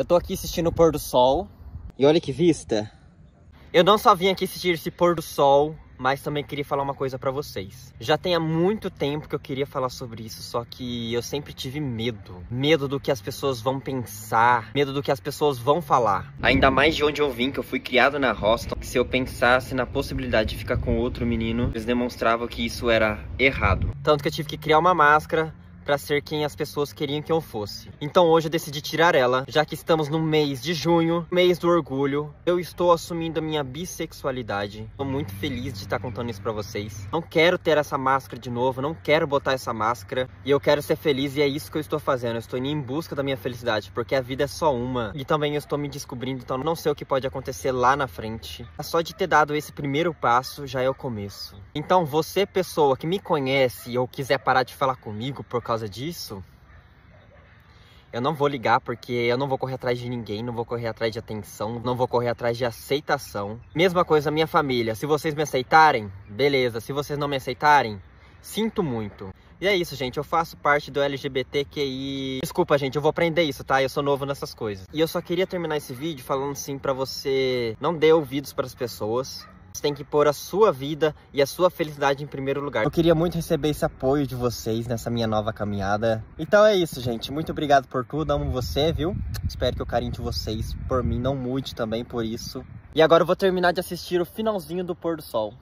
Eu tô aqui assistindo o pôr do sol. E olha que vista. Eu não só vim aqui assistir esse pôr do sol, mas também queria falar uma coisa pra vocês. Já tem há muito tempo que eu queria falar sobre isso, só que eu sempre tive medo. Medo do que as pessoas vão pensar, medo do que as pessoas vão falar. Ainda mais de onde eu vim, que eu fui criado na Hostel, que se eu pensasse na possibilidade de ficar com outro menino, eles demonstravam que isso era errado. Tanto que eu tive que criar uma máscara para ser quem as pessoas queriam que eu fosse. Então hoje eu decidi tirar ela, já que estamos no mês de junho, mês do orgulho. Eu estou assumindo a minha bissexualidade. Estou muito feliz de estar contando isso para vocês. Não quero ter essa máscara de novo, não quero botar essa máscara e eu quero ser feliz e é isso que eu estou fazendo. Eu estou indo em busca da minha felicidade, porque a vida é só uma. E também eu estou me descobrindo, então não sei o que pode acontecer lá na frente. Só de ter dado esse primeiro passo já é o começo. Então você, pessoa que me conhece ou quiser parar de falar comigo por causa disso, eu não vou ligar porque eu não vou correr atrás de ninguém, não vou correr atrás de atenção, não vou correr atrás de aceitação. Mesma coisa minha família, se vocês me aceitarem, beleza. Se vocês não me aceitarem, sinto muito. E é isso, gente, eu faço parte do LGBTQI... Desculpa, gente, eu vou aprender isso, tá? Eu sou novo nessas coisas. E eu só queria terminar esse vídeo falando assim pra você não dê ouvidos para as pessoas. Você tem que pôr a sua vida e a sua felicidade em primeiro lugar. Eu queria muito receber esse apoio de vocês nessa minha nova caminhada. Então é isso, gente. Muito obrigado por tudo. Amo você, viu? Espero que o carinho de vocês por mim não mude também por isso. E agora eu vou terminar de assistir o finalzinho do pôr do sol.